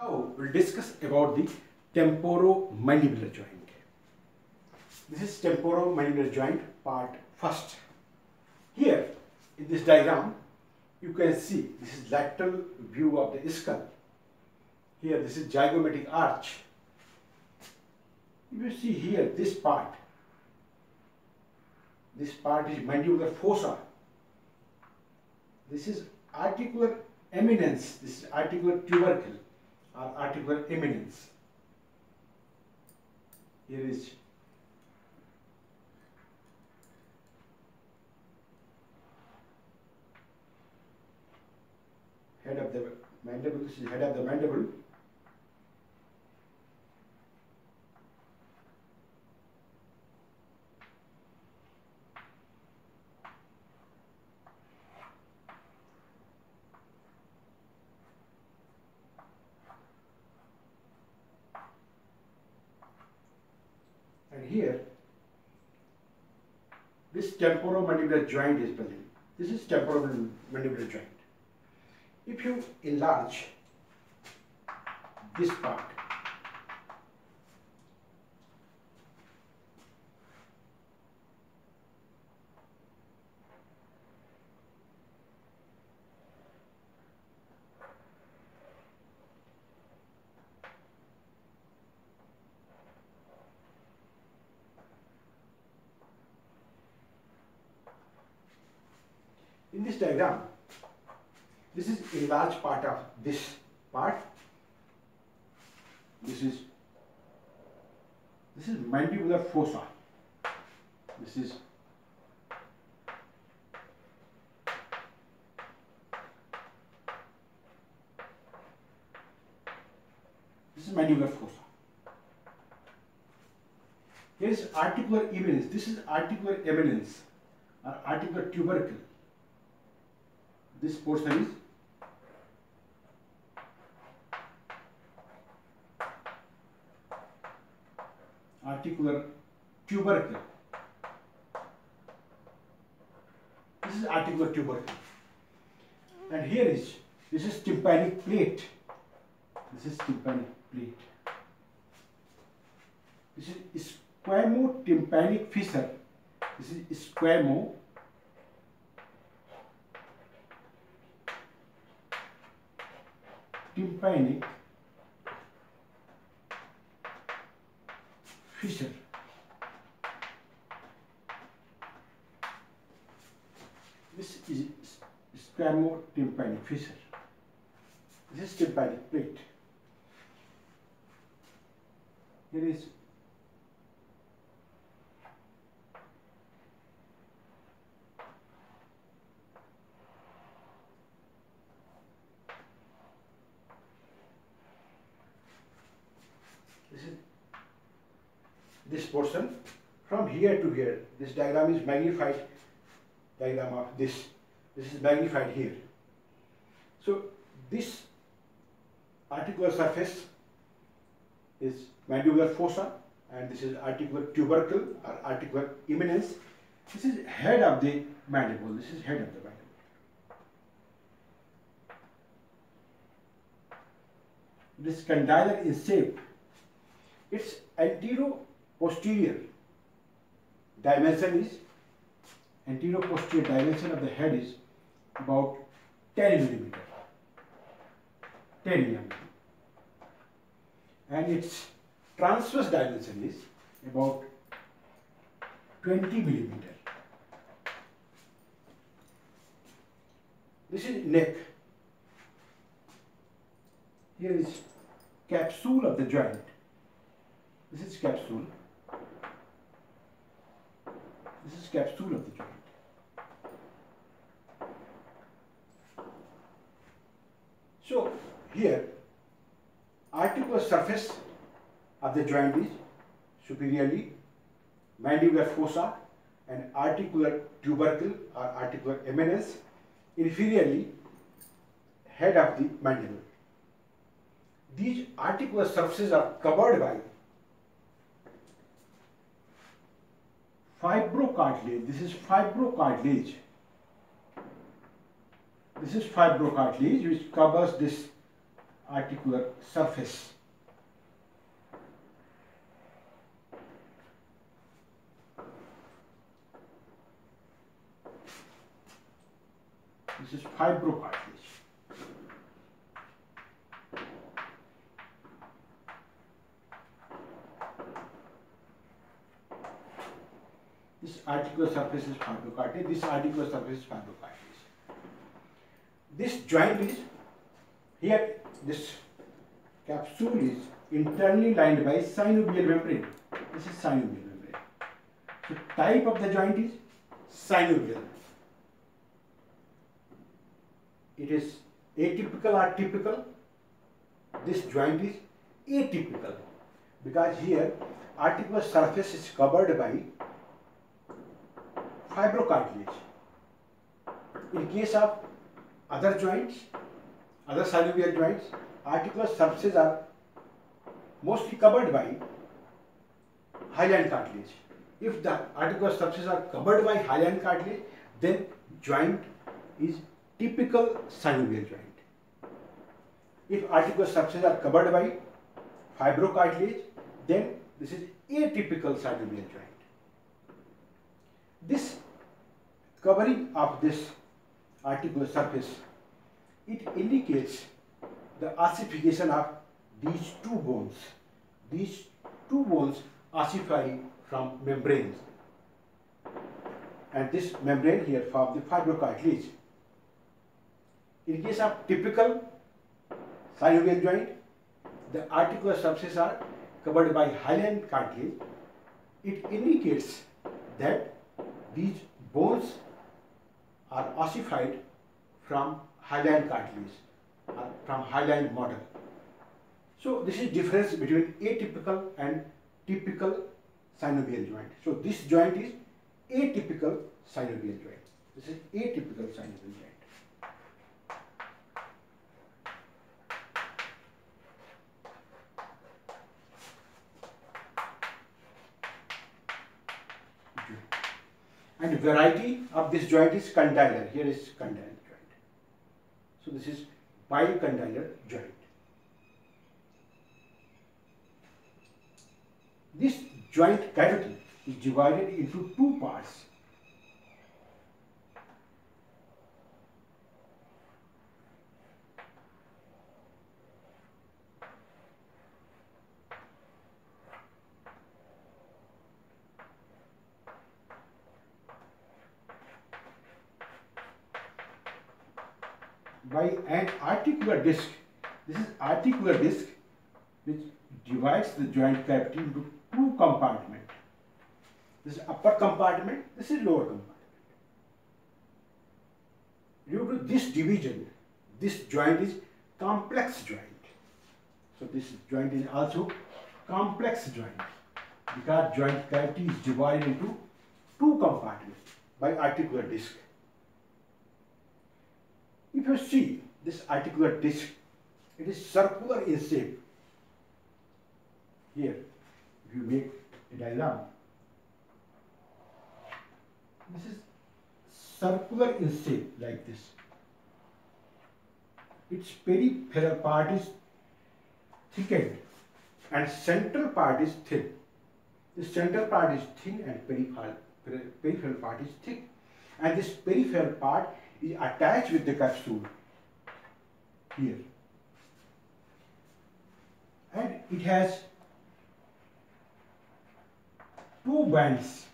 Now we'll discuss about the temporomandibular joint. This is temporomandibular joint part first. Here in this diagram you can see this is lateral view of the skull. Here this is zygomatic arch. You see here this part. This part is mandibular fossa. This is articular eminence. This is articular tubercle or articular eminence. Here is head of the mandible. This is head of the mandible. And here, this temporomandibular joint is present. This is temporomandibular joint. If you enlarge this part, in this diagram, this is a large part of this part. This is this is mandibular fossa. This is this is mandibular fossa. Here is articular eminence. This is articular eminence or articular tubercle this portion is articular tubercle. This is articular tubercle. And here is, this is tympanic plate. This is tympanic plate. This is squamotympanic fissure. This is squamo tympanic fissure. This is squamotympanic fissure. This is tympanic plate. Here is this is this portion. From here to here this diagram is magnified diagram of this. This is magnified here. So this articular surface is mandibular fossa and this is articular tubercle or articular eminence this is head of the mandible. This is head of the mandible. It is condylar in shape its antero-posterior dimension is antero-posterior dimension of the head is about 10 millimeter, 10 millimeter, and its transverse dimension is about 20 millimeter. This is neck. Here is capsule of the joint. This is capsule. This is capsule of the joint. So here articular surface of the joint is superiorly mandibular fossa and articular tubercle or articular eminence inferiorly head of the mandible. These articular surfaces are covered by fibrocartilage. This is fibrocartilage. This is fibrocartilage which covers this articular surface. This is fibrocartilage. This articular surface is fibrocartilage. This articular surface is fibrocartilage. This joint is here. This capsule is internally lined by synovial membrane. This is synovial membrane. So type of the joint is synovial. It is atypical or typical. This joint is atypical because here articular surface is covered by fibrocartilage. In case of other joints, other synovial joints, articular surfaces are mostly covered by hyaline cartilage. If the articular surfaces are covered by hyaline cartilage, then joint is typical synovial joint. If articular surfaces are covered by fibrocartilage, then this is atypical synovial joint. This covering of this articular surface, it indicates the ossification of these two bones. These two bones ossify from membranes. And this membrane here forms the fibrocartilage. In case of typical synovial joint, the articular surfaces are covered by hyaline cartilage. It indicates that these bones are ossified from hyaline cartilage or from hyaline model. So this is difference between atypical and typical synovial joint. So this joint is atypical synovial joint. This is atypical synovial joint. And variety of this joint is condylar. Here is condylar joint. So this is bicondylar joint. This joint cavity is divided into two parts. By an articular disc. This is articular disc which divides the joint cavity into two compartments. This is upper compartment, this is lower compartment. Due to this division, this joint is complex joint. So this joint is also complex joint because joint cavity is divided into two compartments by articular disc. If you see this articular disc, it is circular in shape. Here, if you make a diagram, this is circular in shape like this. Its peripheral part is thickened and central part is thin. The central part is thin and peripheral, peripheral part is thick. And this peripheral part attached with the capsule here. And it has two bands.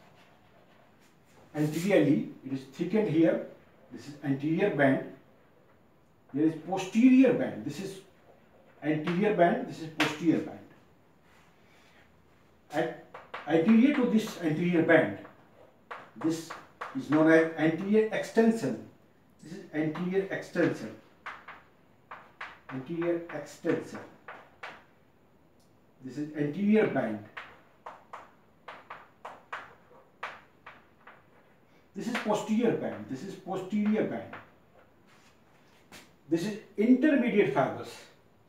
Anteriorly, it is thickened here. This is anterior band. There is posterior band. This is anterior band. This is posterior band. And anterior to this anterior band, this is known as anterior extension. This is anterior extension. Anterior extension. This is anterior band. This is posterior band. This is posterior band. This is intermediate fibers.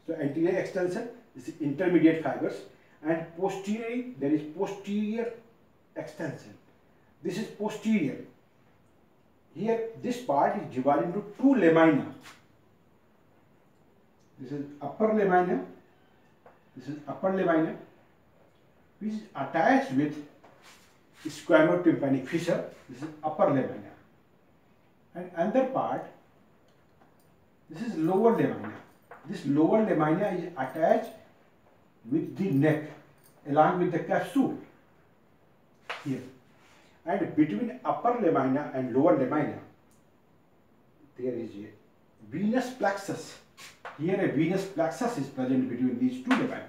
So anterior extension, this is intermediate fibers and posterior there is posterior extension. This is posterior. Here this part is divided into two lamina. this is upper lamina, this is upper lamina, which is attached with squamotympanic fissure, this is upper lamina. And another part, this is lower lamina. This lower lamina is attached with the neck along with the capsule here. And between upper lamina and lower lamina, there is a venous plexus. Here a venous plexus is present between these two lamina.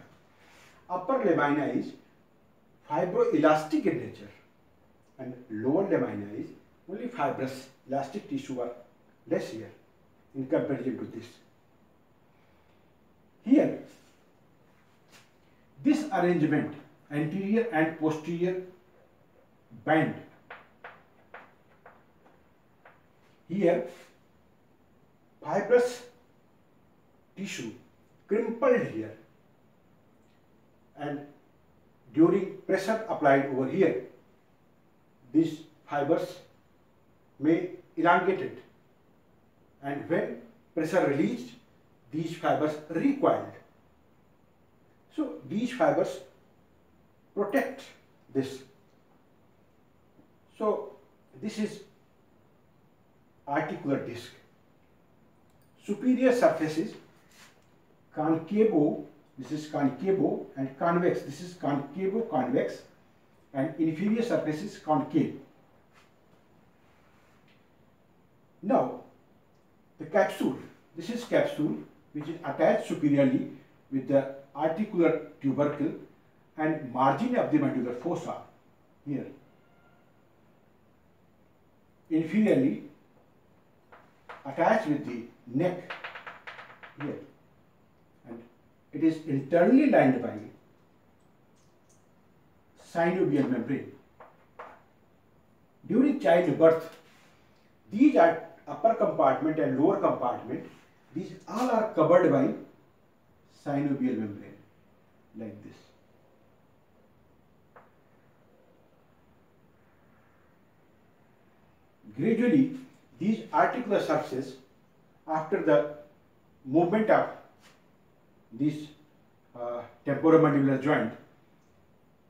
Upper lamina is fibroelastic in nature and lower lamina is only fibrous elastic tissue are less here in comparison to this. Here, this arrangement anterior and posterior band here fibrous tissue crimpled here. And during pressure applied over here these fibers may elongate it and when pressure released these fibers recoiled. So these fibers protect this. So this is articular disc superior surface is concavo this is concavo and convex this is concavo convex and inferior surface is concave now the capsule this is capsule which is attached superiorly with the articular tubercle and margin of the mandibular fossa here. Inferiorly attached with the neck here and it is internally lined by synovial membrane. During childbirth, these are upper compartment and lower compartment, these all are covered by synovial membrane like this. Gradually, these articular surfaces after the movement of this uh, temporomandibular joint,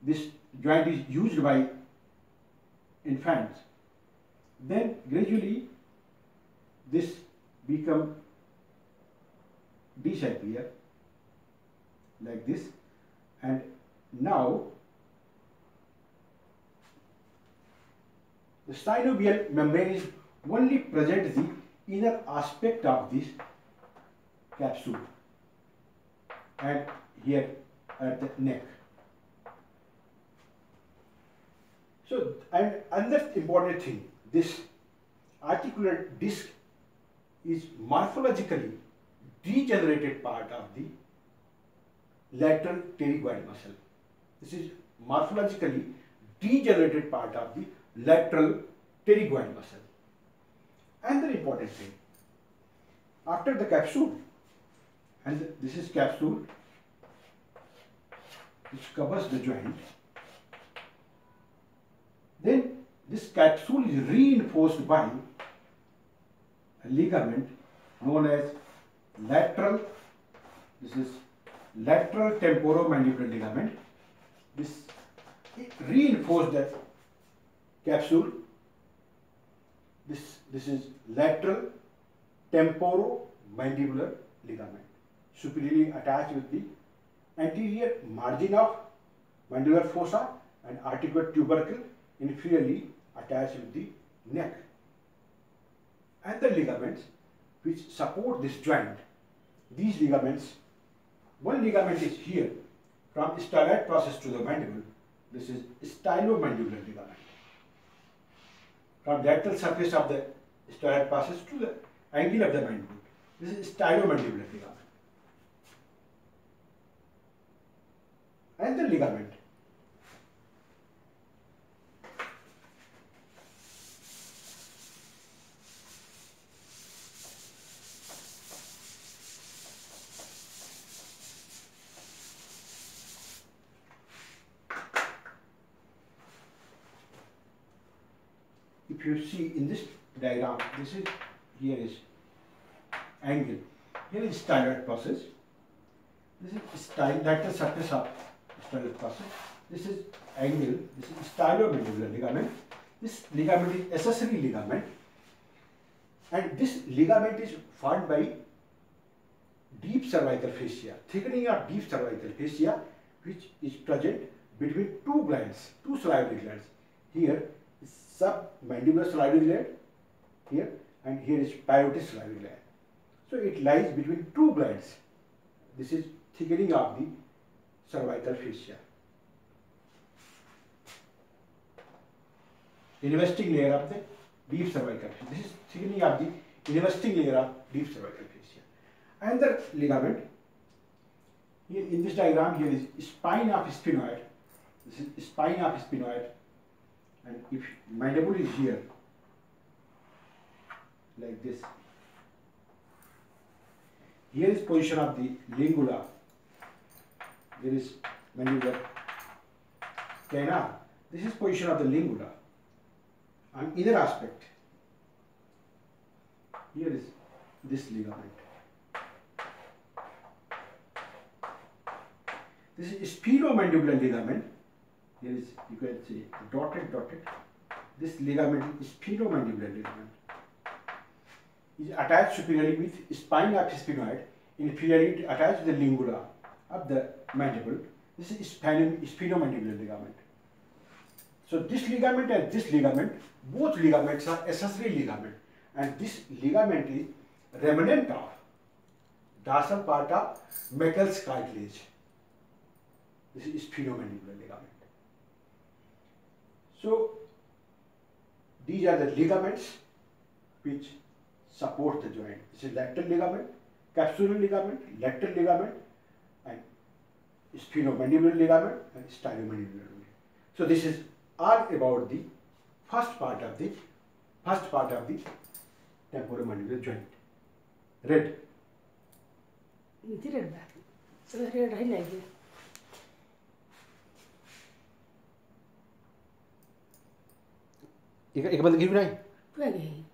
this joint is used by infants. Then gradually this become disappear like this and now the synovial membrane is only present the inner aspect of this capsule and here at the neck. So, and another important thing, this articular disc is morphologically degenerated part of the lateral pterygoid muscle. This is morphologically degenerated part of the lateral pterygoid muscle. Another important thing, after the capsule, and this is capsule which covers the joint, then this capsule is reinforced by a ligament known as lateral, this is lateral temporomandibular ligament. This reinforced the capsule. This, this is lateral temporomandibular ligament, superiorly attached with the anterior margin of mandibular fossa and articular tubercle inferiorly attached with the neck. And the ligaments which support this joint, these ligaments, one ligament is here from styloid process to the mandible, this is stylomandibular ligament. From the actual surface of the steroid passes to the angle of the mandible, this is stylomandibular ligament. And the ligament if you see in this diagram, this is here is angle. Here is styloid process. This is style lateral surface of styloid process. This is angle. This is stylomandibular ligament. This ligament is accessory ligament, and this ligament is formed by deep cervical fascia, thickening of deep cervical fascia, which is present between two glands, two salivary glands. Here is submandibular salivary gland, here, and here is parotid salivary gland. So it lies between two glands. This is thickening of the cervical fascia. Investing layer of the deep cervical fascia. This is thickening of the investing layer of deep cervical fascia. Another ligament, here in this diagram here is spine of sphenoid. This is spine of sphenoid and if my mandible is here like this here is position of the lingula. There is mandibular canal. This is position of the lingula. On inner aspect, here is this ligament. This is sphenomandibular ligament. Here is you can see dotted dotted. This ligament is sphenomandibular ligament is attached superiorly with spine of sphenoid, inferiorly attached to the lingula of the mandible. This is sphenomandibular ligament. So this ligament and this ligament, both ligaments are accessory ligament and this ligament is remnant of dorsal part of Meckel's cartilage. This is sphenomandibular ligament. So these are the ligaments which support the joint. This is lateral ligament, capsular ligament, lateral ligament, and sphenomandibular ligament and stylomandibular ligament. So this is all about the first part of the first part of the temporomandibular joint. Red. Inte rädd bä. Så det Ikan ikan batu kiri punai. Punai.